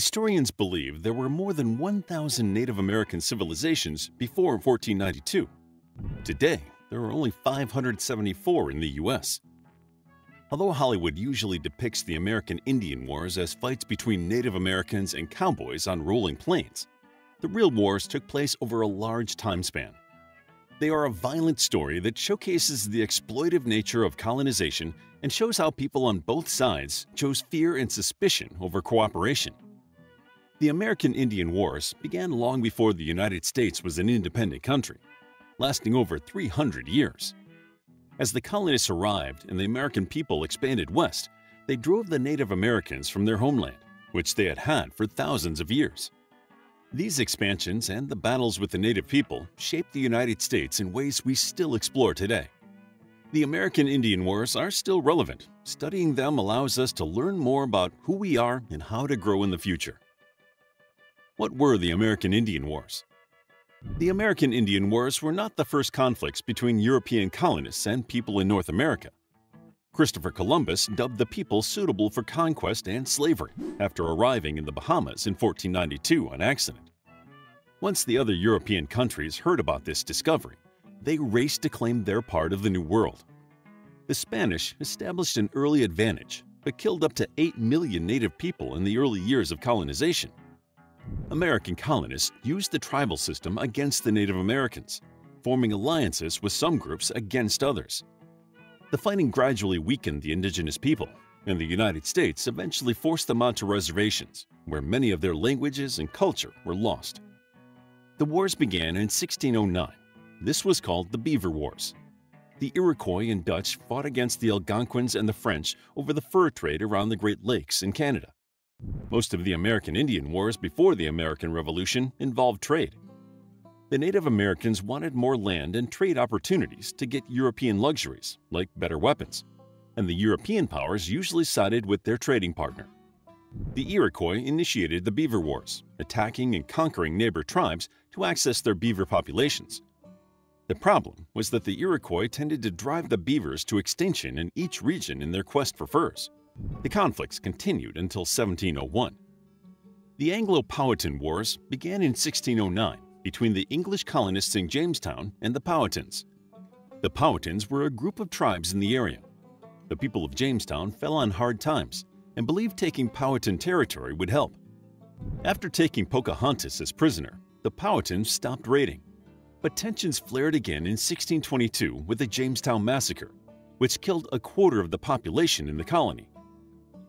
Historians believe there were more than 1,000 Native American civilizations before 1492. Today, there are only 574 in the U.S. Although Hollywood usually depicts the American Indian Wars as fights between Native Americans and cowboys on rolling plains, the real wars took place over a large time span. They are a violent story that showcases the exploitive nature of colonization and shows how people on both sides chose fear and suspicion over cooperation. The American Indian Wars began long before the United States was an independent country, lasting over 300 years. As the colonists arrived and the American people expanded west, they drove the Native Americans from their homeland, which they had had for thousands of years. These expansions and the battles with the native people shaped the United States in ways we still explore today. The American Indian Wars are still relevant. Studying them allows us to learn more about who we are and how to grow in the future. What were the American Indian Wars? The American Indian Wars were not the first conflicts between European colonists and people in North America. Christopher Columbus dubbed the people suitable for conquest and slavery after arriving in the Bahamas in 1492 on accident. Once the other European countries heard about this discovery, they raced to claim their part of the New World. The Spanish established an early advantage, but killed up to 8 million native people in the early years of colonization. American colonists used the tribal system against the Native Americans, forming alliances with some groups against others. The fighting gradually weakened the indigenous people, and the United States eventually forced them onto reservations, where many of their languages and culture were lost. The wars began in 1609. This was called the Beaver Wars. The Iroquois and Dutch fought against the Algonquins and the French over the fur trade around the Great Lakes in Canada. Most of the American Indian Wars before the American Revolution involved trade. The Native Americans wanted more land and trade opportunities to get European luxuries, like better weapons, and the European powers usually sided with their trading partner. The Iroquois initiated the Beaver Wars, attacking and conquering neighbor tribes to access their beaver populations. The problem was that the Iroquois tended to drive the beavers to extinction in each region in their quest for furs. The conflicts continued until 1701. The Anglo-Powhatan Wars began in 1609 between the English colonists in Jamestown and the Powhatans. The Powhatans were a group of tribes in the area. The people of Jamestown fell on hard times and believed taking Powhatan territory would help. After taking Pocahontas as prisoner, the Powhatans stopped raiding. But tensions flared again in 1622 with the Jamestown Massacre, which killed a quarter of the population in the colony.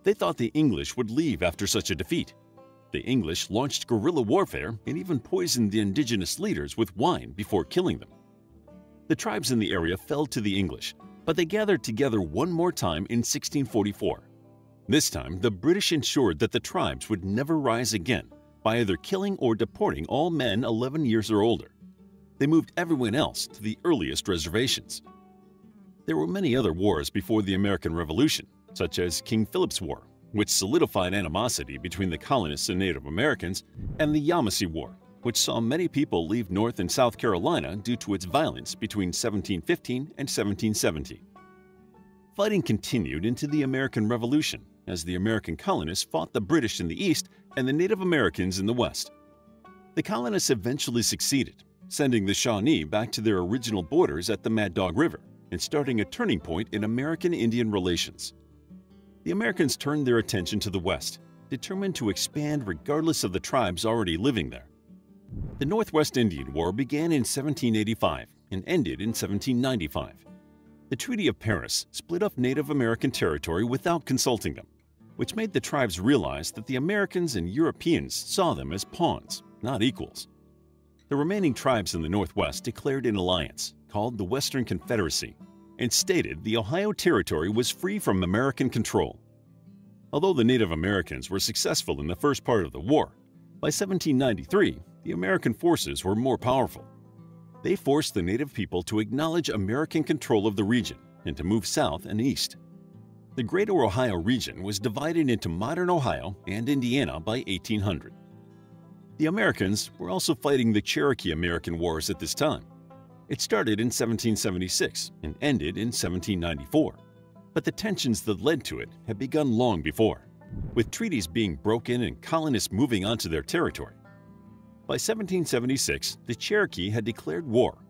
They thought the English would leave after such a defeat. The English launched guerrilla warfare and even poisoned the indigenous leaders with wine before killing them. The tribes in the area fell to the English, but they gathered together one more time in 1644. This time, the British ensured that the tribes would never rise again by either killing or deporting all men 11 years or older. They moved everyone else to the earliest reservations. There were many other wars before the American Revolution, such as King Philip's War, which solidified animosity between the colonists and Native Americans, and the Yamasee War, which saw many people leave North and South Carolina due to its violence between 1715 and 1717. Fighting continued into the American Revolution as the American colonists fought the British in the east and the Native Americans in the west. The colonists eventually succeeded, sending the Shawnee back to their original borders at the Mad Dog River and starting a turning point in American Indian relations the Americans turned their attention to the West, determined to expand regardless of the tribes already living there. The Northwest Indian War began in 1785 and ended in 1795. The Treaty of Paris split up Native American territory without consulting them, which made the tribes realize that the Americans and Europeans saw them as pawns, not equals. The remaining tribes in the Northwest declared an alliance, called the Western Confederacy, and stated the Ohio Territory was free from American control. Although the Native Americans were successful in the first part of the war, by 1793 the American forces were more powerful. They forced the Native people to acknowledge American control of the region and to move south and east. The Greater Ohio region was divided into modern Ohio and Indiana by 1800. The Americans were also fighting the Cherokee American Wars at this time. It started in 1776 and ended in 1794, but the tensions that led to it had begun long before. with treaties being broken and colonists moving onto their territory. By 1776, the Cherokee had declared war.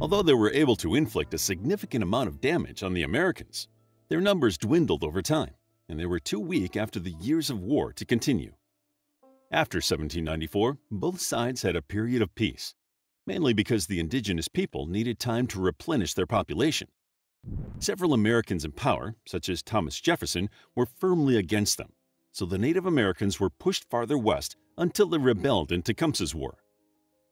Although they were able to inflict a significant amount of damage on the Americans, their numbers dwindled over time, and they were too weak after the years of war to continue. After 1794, both sides had a period of peace, mainly because the indigenous people needed time to replenish their population. Several Americans in power, such as Thomas Jefferson, were firmly against them, so the Native Americans were pushed farther west until they rebelled in Tecumseh's War.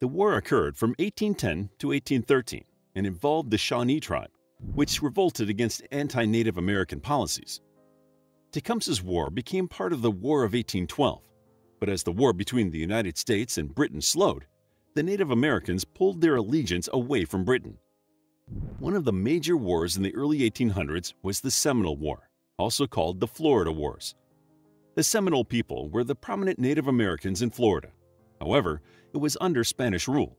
The war occurred from 1810 to 1813 and involved the Shawnee tribe, which revolted against anti-Native American policies. Tecumseh's War became part of the War of 1812, but as the war between the United States and Britain slowed, the Native Americans pulled their allegiance away from Britain. One of the major wars in the early 1800s was the Seminole War, also called the Florida Wars. The Seminole people were the prominent Native Americans in Florida. However, it was under Spanish rule.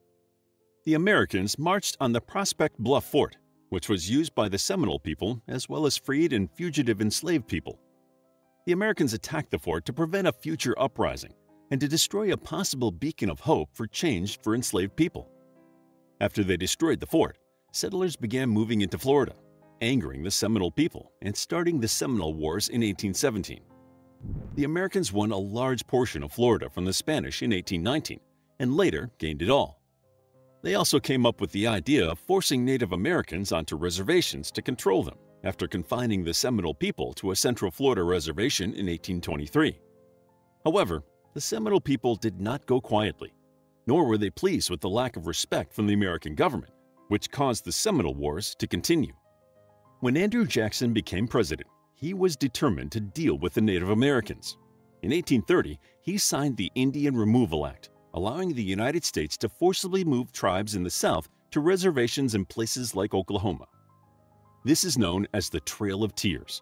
The Americans marched on the Prospect Bluff Fort, which was used by the Seminole people as well as freed and fugitive enslaved people. The Americans attacked the fort to prevent a future uprising and to destroy a possible beacon of hope for change for enslaved people. After they destroyed the fort, settlers began moving into Florida, angering the Seminole people and starting the Seminole Wars in 1817. The Americans won a large portion of Florida from the Spanish in 1819 and later gained it all. They also came up with the idea of forcing Native Americans onto reservations to control them after confining the Seminole people to a Central Florida reservation in 1823. However, the Seminole people did not go quietly, nor were they pleased with the lack of respect from the American government, which caused the Seminole Wars to continue. When Andrew Jackson became president, he was determined to deal with the Native Americans. In 1830, he signed the Indian Removal Act, allowing the United States to forcibly move tribes in the South to reservations in places like Oklahoma. This is known as the Trail of Tears.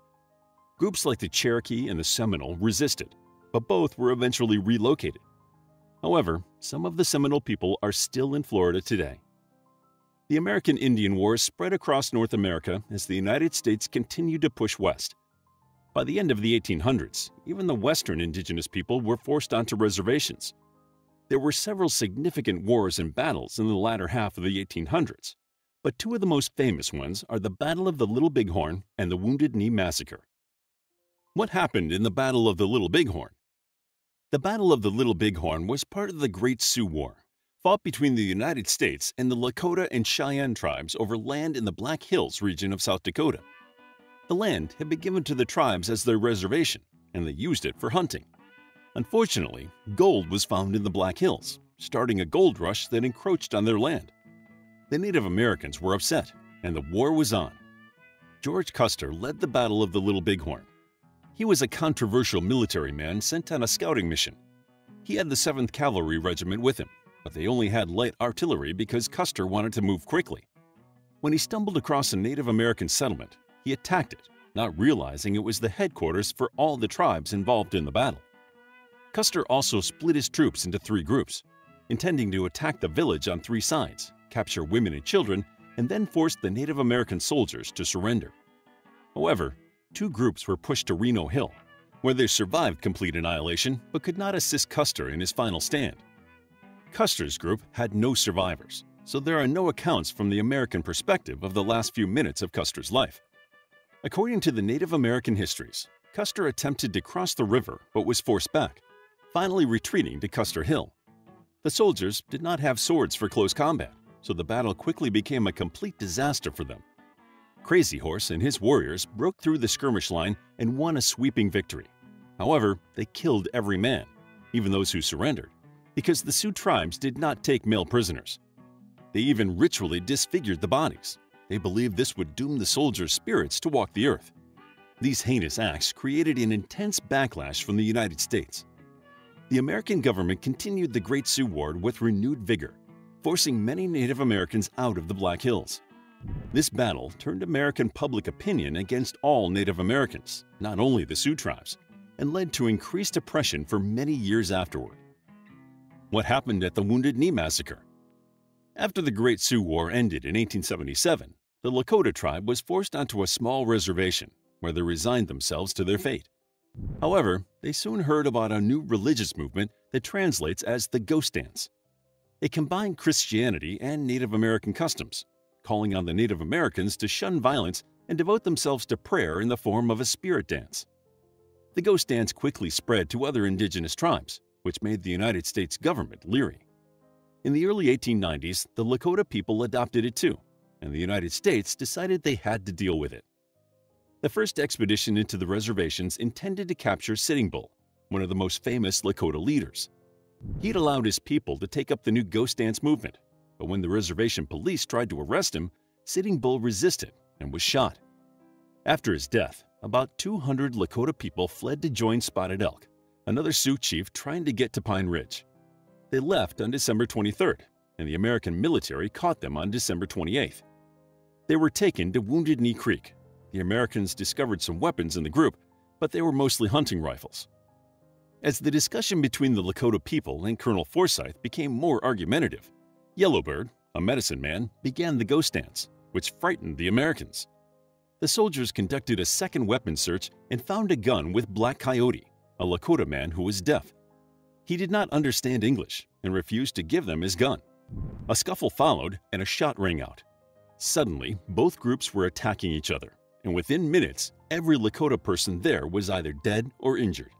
Groups like the Cherokee and the Seminole resisted, but both were eventually relocated. However, some of the Seminole people are still in Florida today. The American Indian Wars spread across North America as the United States continued to push west. By the end of the 1800s, even the Western indigenous people were forced onto reservations. There were several significant wars and battles in the latter half of the 1800s, but two of the most famous ones are the Battle of the Little Bighorn and the Wounded Knee Massacre. What happened in the Battle of the Little Bighorn? The Battle of the Little Bighorn was part of the Great Sioux War, fought between the United States and the Lakota and Cheyenne tribes over land in the Black Hills region of South Dakota. The land had been given to the tribes as their reservation, and they used it for hunting. Unfortunately, gold was found in the Black Hills, starting a gold rush that encroached on their land. The Native Americans were upset, and the war was on. George Custer led the Battle of the Little Bighorn. He was a controversial military man sent on a scouting mission. He had the 7th Cavalry Regiment with him, but they only had light artillery because Custer wanted to move quickly. When he stumbled across a Native American settlement, he attacked it, not realizing it was the headquarters for all the tribes involved in the battle. Custer also split his troops into three groups, intending to attack the village on three sides, capture women and children, and then force the Native American soldiers to surrender. However, two groups were pushed to Reno Hill, where they survived complete annihilation but could not assist Custer in his final stand. Custer's group had no survivors, so there are no accounts from the American perspective of the last few minutes of Custer's life. According to the Native American histories, Custer attempted to cross the river but was forced back, finally retreating to Custer Hill. The soldiers did not have swords for close combat, so the battle quickly became a complete disaster for them. Crazy Horse and his warriors broke through the skirmish line and won a sweeping victory. However, they killed every man, even those who surrendered, because the Sioux tribes did not take male prisoners. They even ritually disfigured the bodies. They believed this would doom the soldiers' spirits to walk the earth. These heinous acts created an intense backlash from the United States. The American government continued the Great Sioux War with renewed vigor, forcing many Native Americans out of the Black Hills. This battle turned American public opinion against all Native Americans, not only the Sioux tribes, and led to increased oppression for many years afterward. What happened at the Wounded Knee Massacre? After the Great Sioux War ended in 1877, the Lakota tribe was forced onto a small reservation where they resigned themselves to their fate. However, they soon heard about a new religious movement that translates as the Ghost Dance. It combined Christianity and Native American customs, calling on the Native Americans to shun violence and devote themselves to prayer in the form of a spirit dance. The ghost dance quickly spread to other indigenous tribes, which made the United States government leery. In the early 1890s, the Lakota people adopted it too, and the United States decided they had to deal with it. The first expedition into the reservations intended to capture Sitting Bull, one of the most famous Lakota leaders. He'd allowed his people to take up the new ghost dance movement, but when the reservation police tried to arrest him, Sitting Bull resisted and was shot. After his death, about 200 Lakota people fled to join Spotted Elk, another Sioux chief trying to get to Pine Ridge. They left on December 23rd, and the American military caught them on December 28th. They were taken to Wounded Knee Creek. The Americans discovered some weapons in the group, but they were mostly hunting rifles. As the discussion between the Lakota people and Colonel Forsyth became more argumentative, Yellowbird, a medicine man, began the ghost dance, which frightened the Americans. The soldiers conducted a second weapon search and found a gun with Black Coyote, a Lakota man who was deaf. He did not understand English and refused to give them his gun. A scuffle followed and a shot rang out. Suddenly, both groups were attacking each other, and within minutes, every Lakota person there was either dead or injured.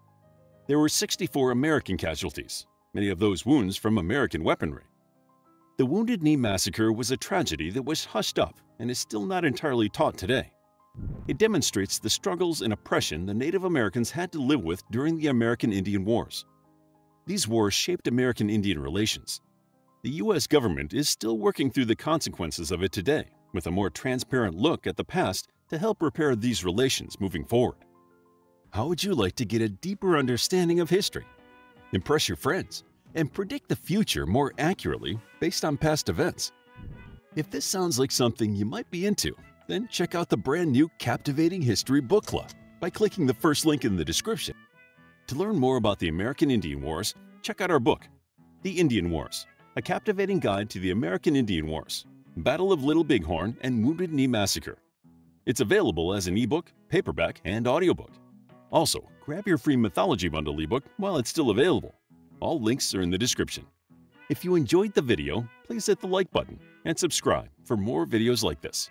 There were 64 American casualties, many of those wounds from American weaponry. The Wounded Knee Massacre was a tragedy that was hushed up and is still not entirely taught today. It demonstrates the struggles and oppression the Native Americans had to live with during the American Indian Wars. These wars shaped American Indian relations. The U.S. government is still working through the consequences of it today with a more transparent look at the past to help repair these relations moving forward. How would you like to get a deeper understanding of history, impress your friends, and predict the future more accurately based on past events? If this sounds like something you might be into, then check out the brand new Captivating History Book Club by clicking the first link in the description. To learn more about the American Indian Wars, check out our book, The Indian Wars, a captivating guide to the American Indian Wars, Battle of Little Bighorn and Wounded Knee Massacre. It's available as an ebook, paperback, and audiobook. Also, grab your free Mythology Bundle ebook while it's still available. All links are in the description. If you enjoyed the video, please hit the like button and subscribe for more videos like this.